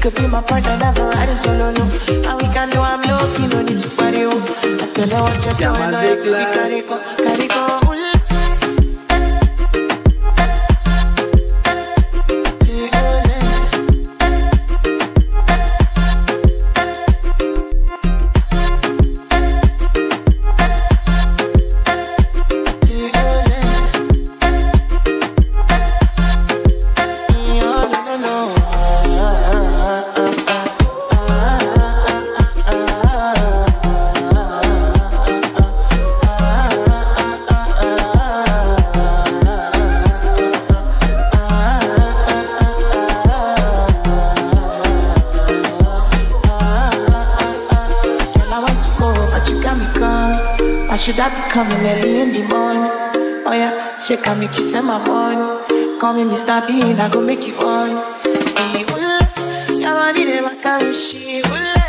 could be my partner, never ride it solo, no. And we can do I'm low, no need to party, oh. I tell her what you're doing, man, oh, Zig we Why should I be coming early in the morning? Oh yeah, she can make you send my money. Call me Mr. Bean, I go make you on. Hey, ooh, your body never shit. Ooh,